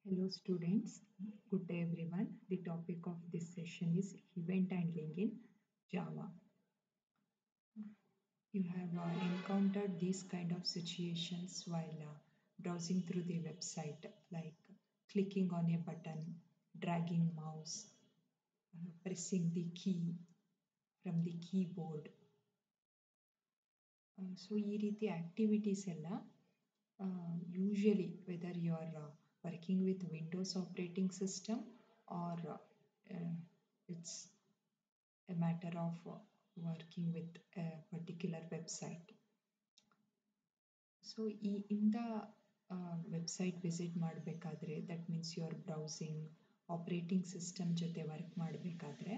Hello students, good day everyone. The topic of this session is event handling in Java. You have uh, encountered these kind of situations while uh, browsing through the website like clicking on a button, dragging mouse, uh, pressing the key from the keyboard. So ಈ ರೀತಿ activities ಎಲ್ಲ usually whether you are working with Windows operating system or it's a matter of working with a particular website so ಈ, ಇಂದ website visit ಮಾಡಬೇಕಾದ್ರೆ that means you are browsing operating system ಜೊತೆ work ಮಾಡಬೇಕಾದ್ರೆ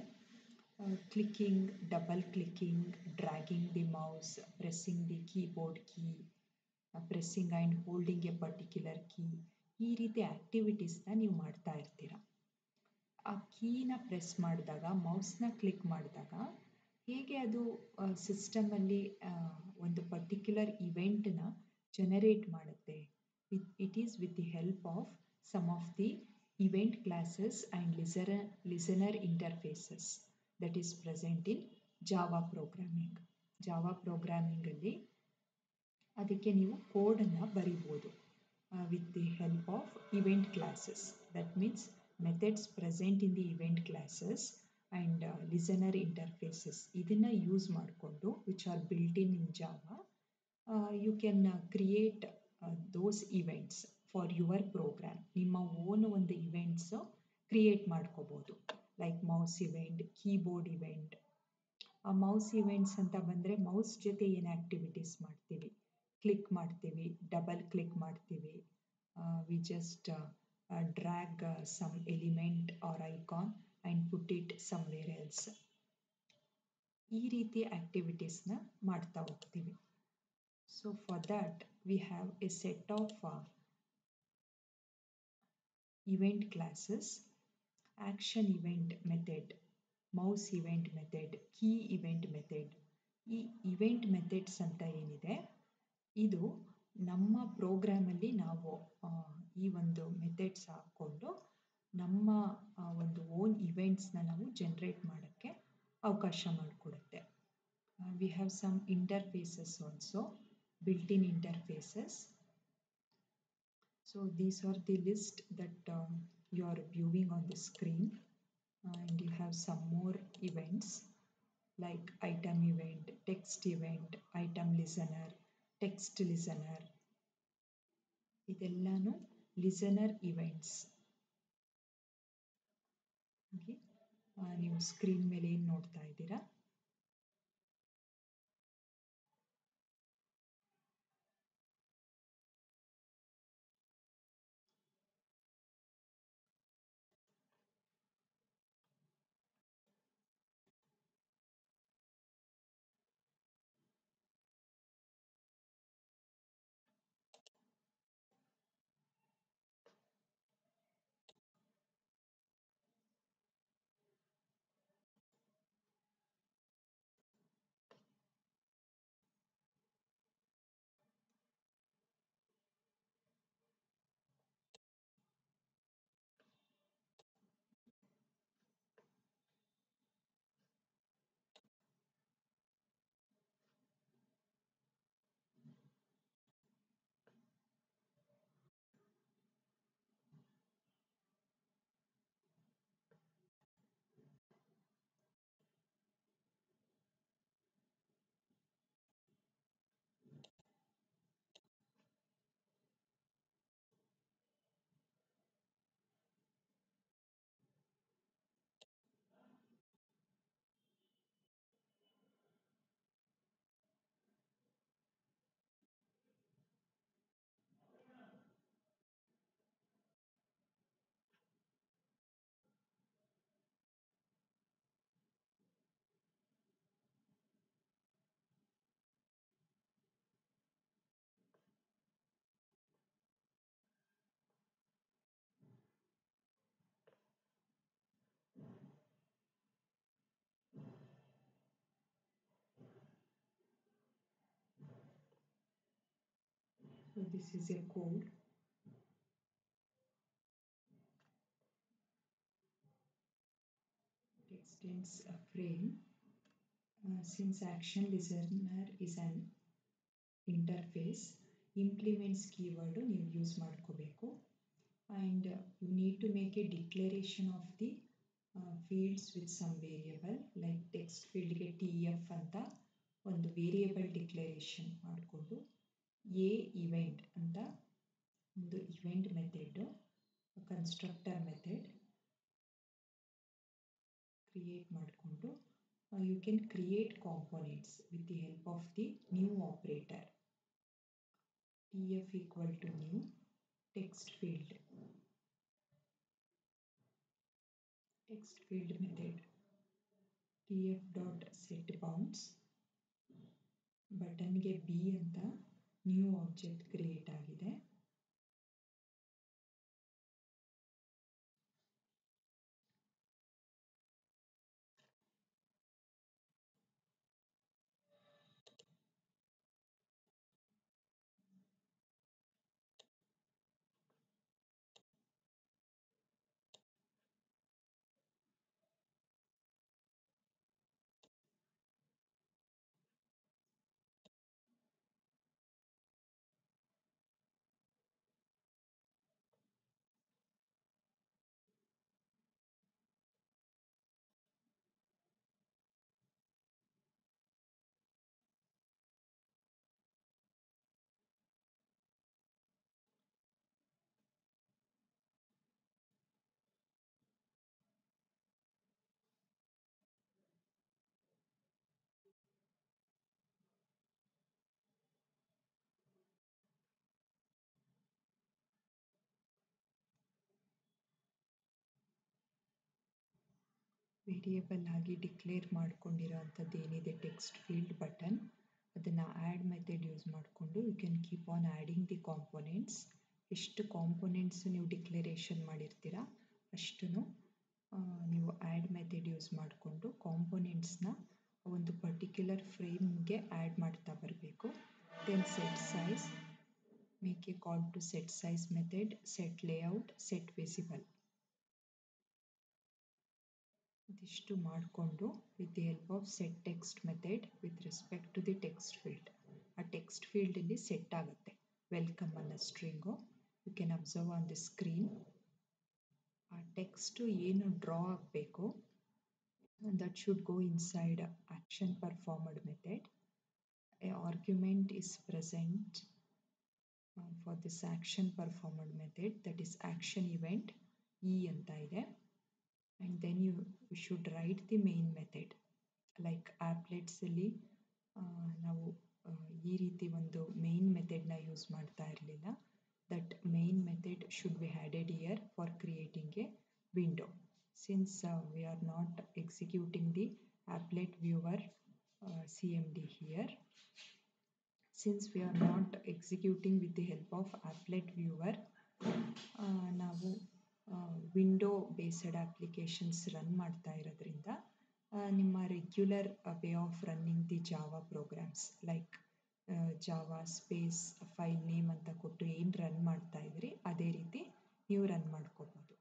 clicking double clicking dragging the mouse pressing the keyboard key pressing and holding a particular key ಈ ರೀತಿ ಆ್ಯಕ್ಟಿವಿಟೀಸ್ನ ನೀವು ಮಾಡ್ತಾ ಇರ್ತೀರ? ಆ ಕೀನ ಪ್ರೆಸ್ ಮಾಡಿದಾಗ ಮೌಸ್ನ ಕ್ಲಿಕ್ ಮಾಡಿದಾಗ ಹೇಗೆ ಅದು ಸಿಸ್ಟಮಲ್ಲಿ ಒಂದು ಪರ್ಟಿಕ್ಯುಲರ್ ಇವೆಂಟ್ನ ಜನರೇಟ್ ಮಾಡುತ್ತೆ? With it is with the help of some of the event classes and ಲಿಸರ listener interfaces that is present in Java programming Java ಪ್ರೋಗ್ರಾಮಿಂಗಲ್ಲಿ ಅದಕ್ಕೆ ನೀವು ಕೋಡನ್ನು ಬರಿಬೋದು. With the help of event classes that means methods present in the event classes and listener interfaces ಇದನ್ನು use ಮಾಡಿಕೊಂಡು which are built in in Java you can create those events for your program ನಿಮ್ಮ own ಒಂದು events create ಮಾಡ್ಕೋಬೋದು. Like mouse event keyboard event ಆ mouse events ಅಂತ ಬಂದರೆ mouse ಜೊತೆ ಏನು ಆ್ಯಕ್ಟಿವಿಟೀಸ್ ಮಾಡ್ತೀವಿ? ಕ್ಲಿಕ್ ಮಾಡ್ತೀವಿ ಡಬಲ್ ಕ್ಲಿಕ್ ಮಾಡ್ತೀವಿ. We just drag some element or icon and put it somewhere else ಈ ರೀತಿ ಆ್ಯಕ್ಟಿವಿಟೀಸ್ನ ಮಾಡ್ತಾ ಹೋಗ್ತೀವಿ. So for that we have a set of event classes action event method mouse event method key event method ಈ event methods ಅಂತ ಏನಿದೆ? ಇದು ನಮ್ಮ ಪ್ರೋಗ್ರಾಮಲ್ಲಿ ನಾವು ಈ ಒಂದು ಮೆಥಡ್ಸ್ ಹಾಕ್ಕೊಂಡು ನಮ್ಮ ಒಂದು ಓನ್ ಇವೆಂಟ್ಸ್ನ ನಾವು ಜನ್ರೇಟ್ ಮಾಡೋಕ್ಕೆ ಅವಕಾಶ ಮಾಡಿಕೊಡುತ್ತೆ. We have some interfaces also built in interfaces so these are the list that you are viewing on the screen and you have some more events like item event text event item listener, text listener ಇದೆಲ್ಲಾನು listener events ನೀವು screen ಮೇಲೆ ಏನು ನೋಡ್ತಾ ಇದ್ದೀರಾ. So this is a code. It extends a frame. Uh, since action listener is an interface, implements keyword ನೀವು use ಮಾಡ್ಕೋಬೇಕು and uh, you need to make a declaration of the uh, fields with some variable like text fieldಗೆ tf F the variable declaration declaration ಮಾಡಿಕೊಂಡು A event ಅಂತ ಒಂದು event method constructor method create ಮಾಡಿಕೊಂಡು you can create components with the help of the new operator T F equal to new text field. Text field method tf dot set bounds ಬಟನ್ಗೆ B ಅಂತ new object create ಆಗಿದೆ. Variable ಆಗಿ declare ಮಾಡ್ಕೊಂಡಿರೋ ಅಂಥದ್ದು ಏನಿದೆ text field button. ಅದನ್ನು add method use ಮಾಡಿಕೊಂಡು you can keep on adding the components ಎಷ್ಟು ಕಾಂಪೊನೆಂಟ್ಸ್ ನೀವು ಡಿಕ್ಲರೇಷನ್ ಮಾಡಿರ್ತೀರ ಅಷ್ಟು ನೀವು ಆ್ಯಡ್ ಮೆಥಡ್ ಯೂಸ್ ಮಾಡಿಕೊಂಡು ಕಾಂಪೊನೆಂಟ್ಸ್ನ ಒಂದು ಪರ್ಟಿಕ್ಯುಲರ್ ಫ್ರೇಮ್ಗೆ ಆ್ಯಡ್ ಮಾಡ್ತಾ ಬರಬೇಕು. Then set size make a call to set size method set layout set visible ಇದಿಷ್ಟು ಮಾಡಿಕೊಂಡು with the help of set text method with respect to the text field ಆ text ಫೀಲ್ಡಲ್ಲಿ ಸೆಟ್ ಆಗುತ್ತೆ. Welcome ಅನ್ನೋ string you can observe on the screen ಆ text ಏನು draw ಆಗಬೇಕು that should go inside action performed method a argument is present for this action performed method that is action event e ಅಂತ ಇದೆ. And then you, you should write the main method. Like ಆ್ಯಪ್ಲೆಟ್ಸಲ್ಲಿ ನಾವು ಈ ರೀತಿ ಒಂದು main ಮೆಥಡ್ನ use ಮಾಡ್ತಾ ಇರಲಿಲ್ಲ. That main method should be added here for creating a window since we are not executing the applet viewer C M D here since we are not executing with the help of applet viewer ನಾವು window based applications run ಮಾಡ್ತಾ ಇರೋದ್ರಿಂದ ನಿಮ್ಮ regular way of running the Java programs like Java space file name ಅಂತ ಕೊಟ್ಟು ಏನು run ಮಾಡ್ತಾ ಇದ್ರಿ, ಅದೇ ರೀತಿ ನೀವು ರನ್ ಮಾಡ್ಕೋಬೋದು.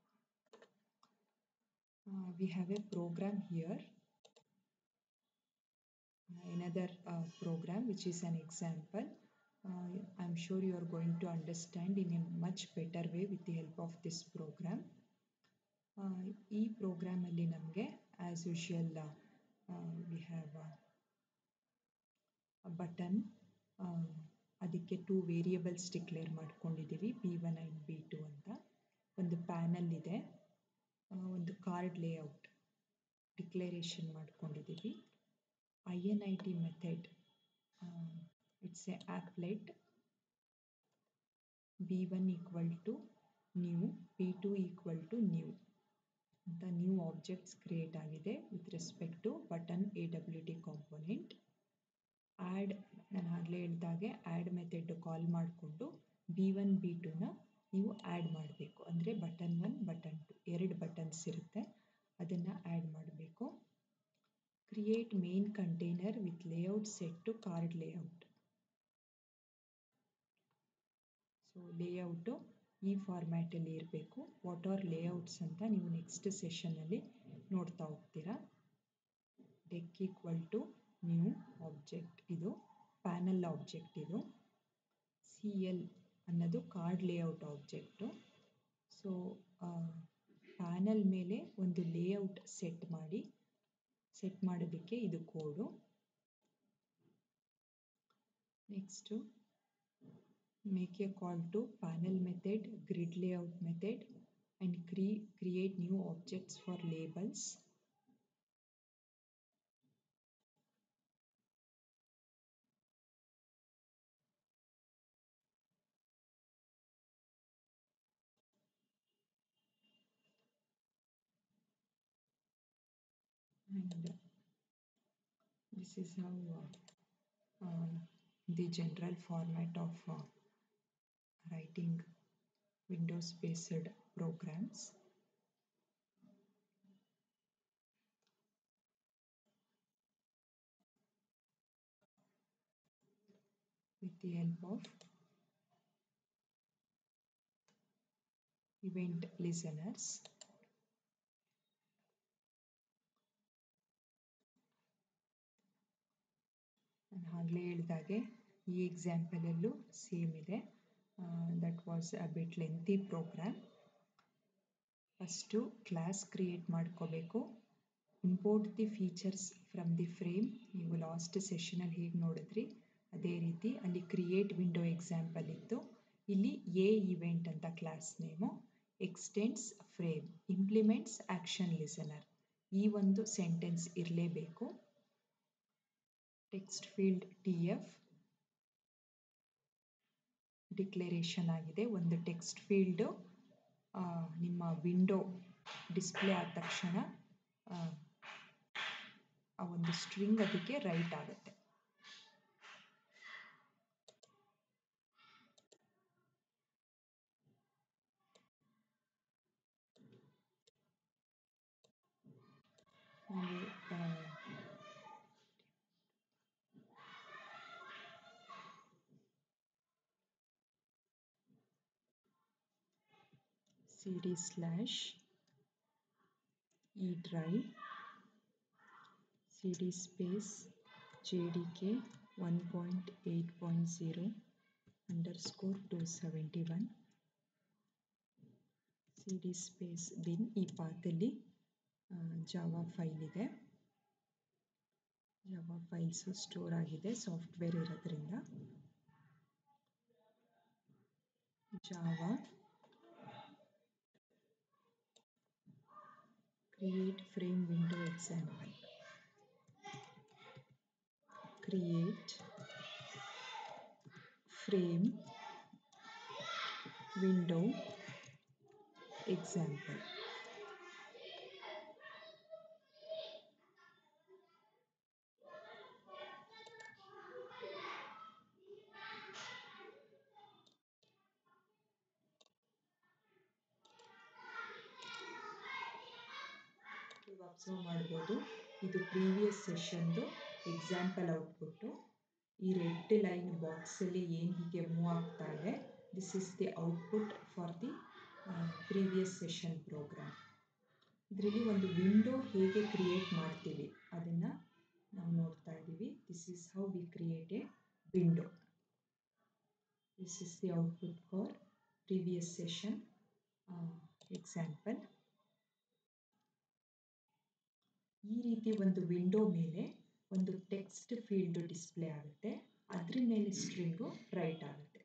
We have a program here another program which is is an uh, i'm sure you are going to understand in a much better way with the help of this program. ಈ ಪ್ರೋಗ್ರಾಮಲ್ಲಿ ನಮಗೆ as usual we have button ಅದಕ್ಕೆ two variables declare ಮಾಡ್ಕೊಂಡಿದ್ದೀವಿ b one and b two ಅಂತ. ಒಂದು panel ಇದೆ ಒಂದು card layout declaration ಮಾಡ್ಕೊಂಡಿದ್ದೀವಿ. I N I T method applet b one equal to new b two equal to new ಅಂತ new objects create ಆಗಿದೆ with respect to button A W T component add ನಾನು ಆಗಲೇ ಹೇಳಿದಾಗೆ add method call ಮಾಡಿಕೊಂಡು B one B ಟುನ ನೀವು add ಮಾಡಬೇಕು. ಅಂದರೆ button one button two ಎರಡು ಬಟನ್ಸ್ ಇರುತ್ತೆ. ಅದನ್ನು ಆ್ಯಡ್ ಮಾಡಬೇಕು. Create main container with layout set to card layout so layout ಈ ಫಾರ್ಮ್ಯಾಟಲ್ಲಿ ಇರಬೇಕು. ವಾಟ್ ಆರ್ ಲೇಔಟ್ಸ್ ಅಂತ ನೀವು ನೆಕ್ಸ್ಟ್ ಸೆಷನಲ್ಲಿ ನೋಡ್ತಾ ಹೋಗ್ತೀರಾ. Deck equal to new object ಇದು ಪ್ಯಾನಲ್ ಆಬ್ಜೆಕ್ಟ್ ಇದು ಸಿ ಎಲ್ ಅನ್ನೋದು card layout object so panel ಮೇಲೆ ಒಂದು ಲೇಔಟ್ ಸೆಟ್ ಮಾಡಿ ಸೆಟ್ ಮಾಡೋದಕ್ಕೆ ಇದು code next make a call to panel method, grid layout method and cre create new objects for labels. And this is how uh, uh, the general format of uh, writing Windows based programs. With the help of event listeners. ನಾನು ಹೇಳಿದಾಗೆ ಈ ಎಕ್ಸಾಂಪಲಲ್ಲೂ same ಇದೆ that was a bit lengthy program first class create ಮಾಡ್ಕೋಬೇಕು. Import the features from the frame ನೀವು last ಸೆಷನಲ್ಲಿ ಹೇಗೆ ನೋಡಿದ್ರಿ? ಅದೇ ರೀತಿ ಅಲ್ಲಿ ಕ್ರಿಯೇಟ್ ವಿಂಡೋ ಎಕ್ಸಾಂಪಲ್ ಇತ್ತು. ಇಲ್ಲಿ ಎ ಇವೆಂಟ್ ಅಂತ class name extends frame implements action listener ಈ ಒಂದು ಸೆಂಟೆನ್ಸ್ ಇರಲೇಬೇಕು. Text field t f declaration ಆಗಿದೆ. ಒಂದು ಟೆಕ್ಸ್ಟ್ ಫೀಲ್ಡು ನಿಮ್ಮ ವಿಂಡೋ ಡಿಸ್ಪ್ಲೇ ಆದ ತಕ್ಷಣ, ಆ ಒಂದು ಸ್ಟ್ರಿಂಗ್ ಅದಕ್ಕೆ ರೈಟ್ ಆಗುತ್ತೆ. Cd slash e drive cd space jdk 1.8.0 underscore 271 cd space bin ಈ ಪಾತಲ್ಲಿ ಜಾವಾ ಫೈಲ್ ಇದೆ ಜಾವಾ ಫೈಲ್ಸು ಸ್ಟೋರ್ ಆಗಿದೆ ಸಾಫ್ಟ್ವೇರ್ ಇರೋದ್ರಿಂದ Java create frame window example. Create frame window example ಇದು ಪ್ರೀವಿಯಸ್ ಸೆಷನ್ದು ಎಕ್ಸಾಂಪಲ್ ಔಟ್ಪುಟ್ಟು ಈ ರೆಡ್ ಲೈನ್ ಬಾಕ್ಸಲ್ಲಿ ಏನು ಹೀಗೆ ಮೂವ್ ಆಗ್ತಾ ಇದೆ this is the output for the previous session program ಇದರಲ್ಲಿ ಒಂದು ವಿಂಡೋ ಹೇಗೆ ಕ್ರಿಯೇಟ್ ಮಾಡ್ತೀವಿ, ಅದನ್ನು ನಾವು ನೋಡ್ತಾ ಇದ್ದೀವಿ. This is how we create a window this is the output for previous session example ಈ ರೀತಿ ಒಂದು ವಿಂಡೋ ಮೇಲೆ ಒಂದು ಟೆಕ್ಸ್ಟ್ ಫೀಲ್ಡ್ ಡಿಸ್ಪ್ಲೇ ಆಗುತ್ತೆ. ಅದ್ರ ಮೇಲೆ ಸ್ಟ್ರಿಂಗು ರೈಟ್ ಆಗುತ್ತೆ.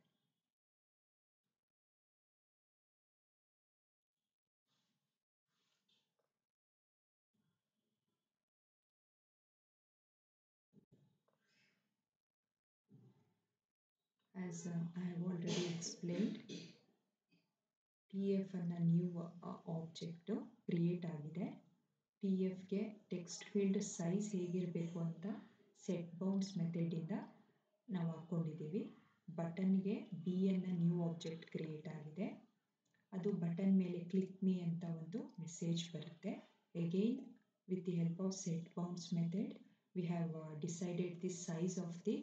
As uh, I have already explained T F ಅನ್ನೋ ನ್ಯೂ ಆಬ್ಜೆಕ್ಟು ಕ್ರಿಯೇಟ್ ಆಗಿದೆ. ಟಿ ಎಫ್ಗೆ ಟೆಕ್ಸ್ಟ್ ಫೀಲ್ಡ್ ಸೈಜ್ ಹೇಗಿರಬೇಕು ಅಂತ ಸೆಟ್ ಬೌನ್ಸ್ ಮೆಥಡಿಂದ ನಾವು ಹಾಕ್ಕೊಂಡಿದ್ದೀವಿ ಬಟನ್ಗೆ B N new object create ಆಗಿದೆ. ಅದು ಬಟನ್ ಮೇಲೆ ಕ್ಲಿಕ್ ಮೀ ಅಂತ ಒಂದು ಮೆಸೇಜ್ ಬರುತ್ತೆ. Again with the help of set bounds method we have decided the size of the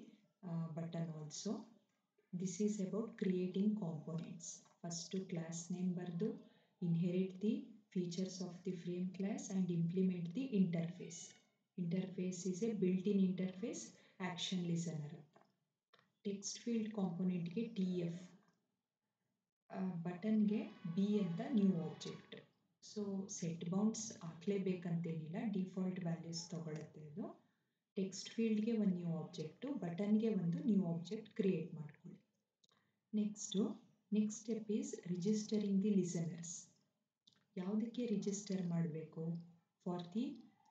button also this is about creating components first class name ಬರೆದು inherit the the frame class and implement the interface interface is a built in interface action listener ಅಂತ text field ಕಾಂಪೊನೆಂಟ್ಗೆ T F ಬಟನ್ಗೆ B ಅಂತ new object so set bounds ಹಾಕ್ಲೇಬೇಕಂತೇನಿಲ್ಲ default values ತಗೊಳುತ್ತೆ ಅದು text ಫೀಲ್ಡ್ಗೆ ಒಂದು new object ಬಟನ್ಗೆ ಒಂದು ನ್ಯೂ ಆಬ್ಜೆಕ್ಟ್ ಕ್ರಿಯೇಟ್ ಮಾಡ್ಕೊಳ್ಳಿ next next step is registering the listeners ಯಾವುದಕ್ಕೆ ರಿಜಿಸ್ಟರ್ ಮಾಡಬೇಕು? For the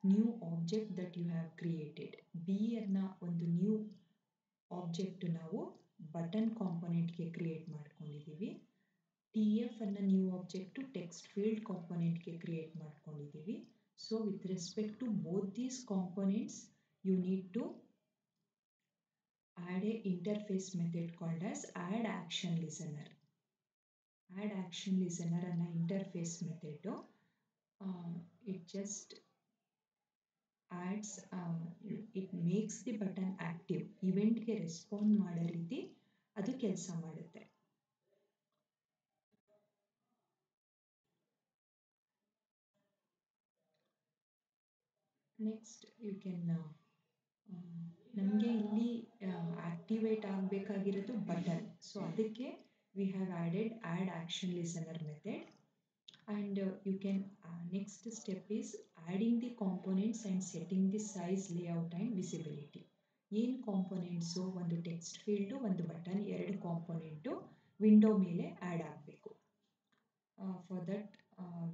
new object that you have created B ಅನ್ನೋ ಒಂದು ನ್ಯೂ ಆಬ್ಜೆಕ್ಟ್ ನಾವು ಬಟನ್ ಕಾಂಪೊನೆಂಟ್ಗೆ ಕ್ರಿಯೇಟ್ ಮಾಡ್ಕೊಂಡಿದ್ದೀವಿ. ಟಿ ಎಫ್ ಅನ್ನೋ ನ್ಯೂ ಆಬ್ಜೆಕ್ಟು ಟೆಕ್ಸ್ಟ್ ಫೀಲ್ಡ್ ಕಾಂಪೊನೆಂಟ್ಗೆ ಕ್ರಿಯೇಟ್ ಮಾಡ್ಕೊಂಡಿದ್ದೀವಿ. So with respect to both these components you need to add a interface method called as add action listener. Add action listener and interface method uh, it just adds uh, it makes the button active ಇವೆಂಟ್ಗೆ respond ಮಾಡೋ ರೀತಿ ಅದು ಕೆಲಸ ಮಾಡುತ್ತೆ next you can ನಮಗೆ ಇಲ್ಲಿ activate ಆಗಬೇಕಾಗಿರೋದು button so ಅದಕ್ಕೆ we have added add action listener method and you can next step is adding the components and setting the size layout and visibility ಏನು ಕಾಂಪೊನೆಂಟ್ಸು ಒಂದು ಟೆಕ್ಸ್ಟ್ ಫೀಲ್ಡು ಒಂದು button ಎರಡು component window ಮೇಲೆ add ಆಗಬೇಕು. For that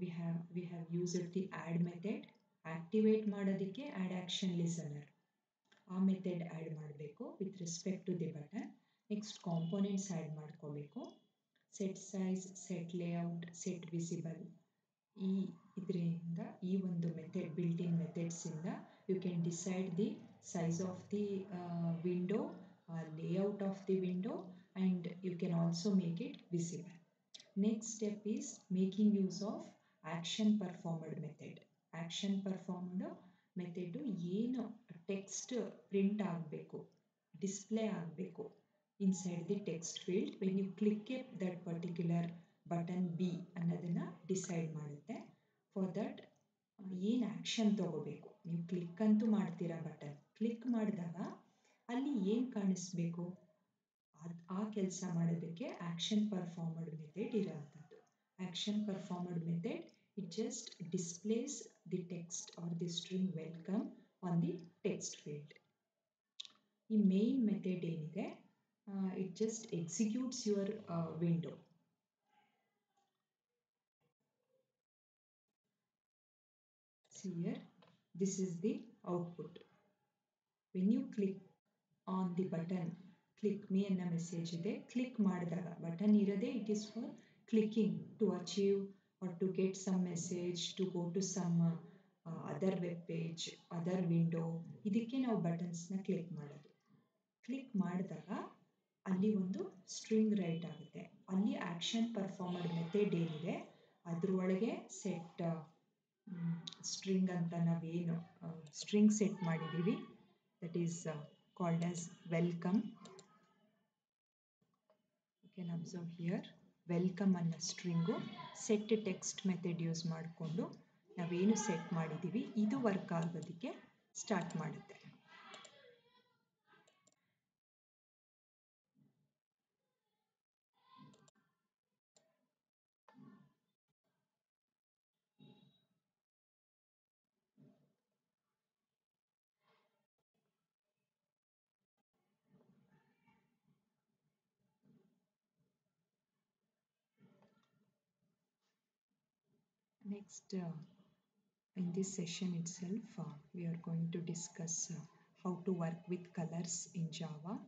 we have we have used the add method activate ಮಾಡೋದಕ್ಕೆ add action listener ಆ method add ಮಾಡಬೇಕು with respect to the button next components add ಮಾಡ್ಕೋಬೇಕು. Set size set layout set visible ಈ ಇದರಿಂದ, ಈ ಒಂದು method built in ಮೆಥಡ್ಸಿಂದ you can decide the size of the window layout of the window and you can also make it visible next step is making use of action performed method action performed method ಏನು text print ಆಗಬೇಕು display ಆಗಬೇಕು. Inside the text field when you click it, that particular button B ಅನ್ನೋದನ್ನು decide ಮಾಡುತ್ತೆ. For that ಏನು action ತಗೋಬೇಕು? ನೀವು click ಅಂತೂ ಮಾಡ್ತೀರಾ ಬಟನ್ ಕ್ಲಿಕ್ ಮಾಡಿದಾಗ ಅಲ್ಲಿ ಏನು ಕಾಣಿಸ್ಬೇಕು? ಆ ಕೆಲಸ ಮಾಡೋದಕ್ಕೆ action performed method ಇರೋವಂಥದ್ದು. Action performed method it just displays the text or the string welcome on the text field ಈ ಮೇನ್ ಮೆಥಡ್ ಏನಿದೆ? It your uh, window. See here this is the output when you click on the button click me ಅನ್ನೋ message ಇದೆ click ಮಾಡಿದಾಗ button ಇರೋದೇ it is for clicking to achieve to get some message to go to some uh, other web page other window ಇದಕ್ಕೆ ನಾವು ಬಟನ್ಸ್ನ click ಮಾಡೋದು click ಮಾಡಿದಾಗ ಅಲ್ಲಿ ಒಂದು ಸ್ಟ್ರಿಂಗ್ ರೈಟ್ ಆಗುತ್ತೆ. ಅಲ್ಲಿ ಆ್ಯಕ್ಷನ್ ಪರ್ಫಾರ್ಮರ್ ಮೆಥಡ್ ಏನಿದೆ ಅದರೊಳಗೆ ಸೆಟ್ ಸ್ಟ್ರಿಂಗ್ ಅಂತ ನಾವೇನು ಸ್ಟ್ರಿಂಗ್ ಸೆಟ್ ಮಾಡಿದ್ದೀವಿ that is called as welcome you observe here welcome ಅನ್ನೋ string set text method use ಮಾಡಿಕೊಂಡು ನಾವೇನು ಸೆಟ್ ಮಾಡಿದ್ದೀವಿ ಇದು ವರ್ಕ್ ಆಗೋದಕ್ಕೆ ಸ್ಟಾರ್ಟ್ ಮಾಡುತ್ತೆ. Next, uh, in this session itself, uh, we are going to discuss uh, how to work with colors in Java.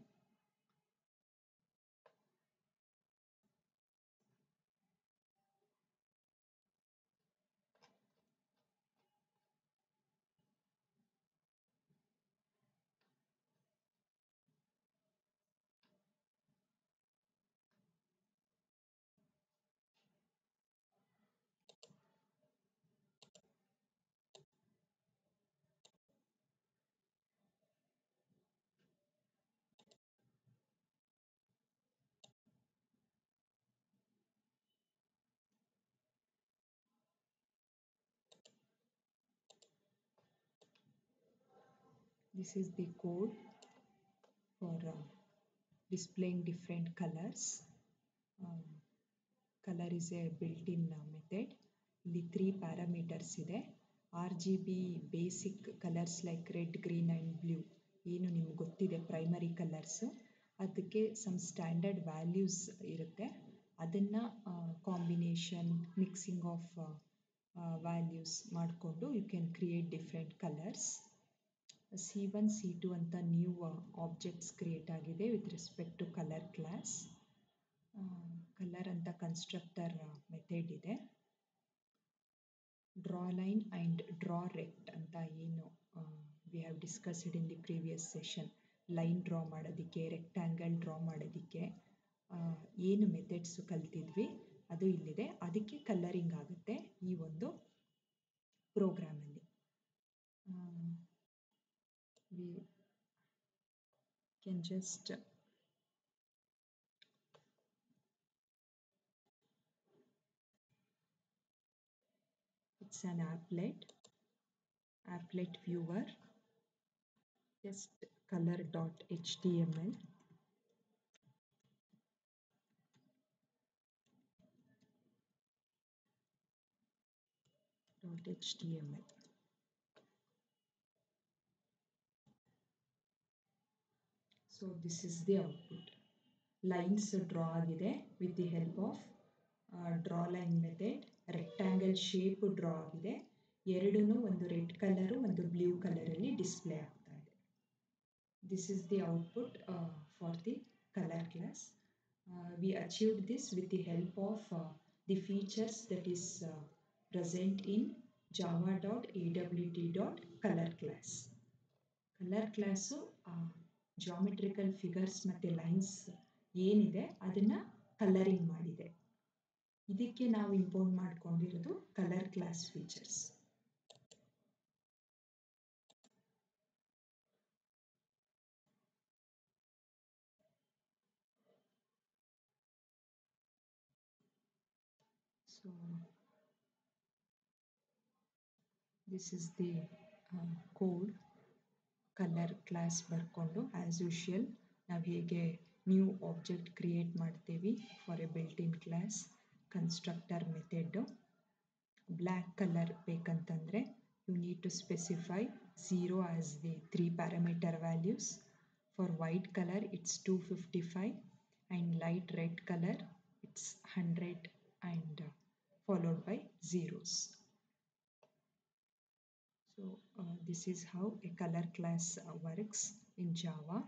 This is the code for uh, displaying different colors. Um, color is a built-in uh, method. ಇಲ್ಲಿ three parameters ಇದೆ. R G B basic colours like red green and blue ಏನು ನಿಮ್ಗೆ ಗೊತ್ತಿದೆ? Primary colours ಅದಕ್ಕೆ some standard values ಇರುತ್ತೆ. ಅದನ್ನು combination mixing of values ಮಾಡಿಕೊಂಡು you can create different colours C one C two ಅಂತ ನ್ಯೂ ಆಬ್ಜೆಕ್ಟ್ಸ್ ಕ್ರಿಯೇಟ್ ಆಗಿದೆ with respect to colour class colour ಅಂತ ಕನ್ಸ್ಟ್ರಕ್ಟರ್ ಮೆಥೆಡ್ ಇದೆ. Draw line and draw rect ಅಂತ ಏನು we have discussed in the previous session line draw ಮಾಡೋದಕ್ಕೆ rectangle draw ಮಾಡೋದಕ್ಕೆ ಏನು methods ಕಲ್ತಿದ್ವಿ, ಅದು ಇಲ್ಲಿದೆ. ಅದಕ್ಕೆ ಕಲರಿಂಗ್ ಆಗುತ್ತೆ ಈ ಒಂದು ಪ್ರೋಗ್ರಾಮಲ್ಲಿ we can just uh, it's an applet applet viewer. Just color.html dot html so this is the output lines draw ಆಗಿದೆ with the help of draw line method rectangle shape draw ಆಗಿದೆ. ಎರಡೂ ಒಂದು red colour ಒಂದು blue ಕಲರಲ್ಲಿ display ಆಗ್ತಾ ಇದೆ. This is the output for the colour class we achieved this with the help of the features that is present in Java dot A W T dot geometrical figures ಮತ್ತು lines ಏನಿದೆ, ಅದನ್ನು colouring ಮಾಡಿದೆ. ಇದಕ್ಕೆ ನಾವು import ಮಾಡ್ಕೊಂಡಿರೋದು colour class features so this is the code colour class ಬರ್ಕೊಂಡು as usual ನಾವು ಹೇಗೆ ನ್ಯೂ ಆಬ್ಜೆಕ್ಟ್ ಕ್ರಿಯೇಟ್ ಮಾಡ್ತೀವಿ for a built in class constructor method black colour ಬೇಕಂತಂದರೆ you need to specify zero as the three parameter values for white colour it's two fifty five and light red colour it's hundred and followed by zeros So uh, this is how a color class uh, works in Java.